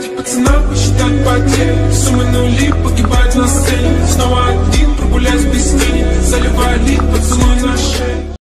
сеть Пацанам посчитать потери Суммы нули, погибать на сцене. Снова один, прогулять без тени. Заливая лик поцелуй на шее.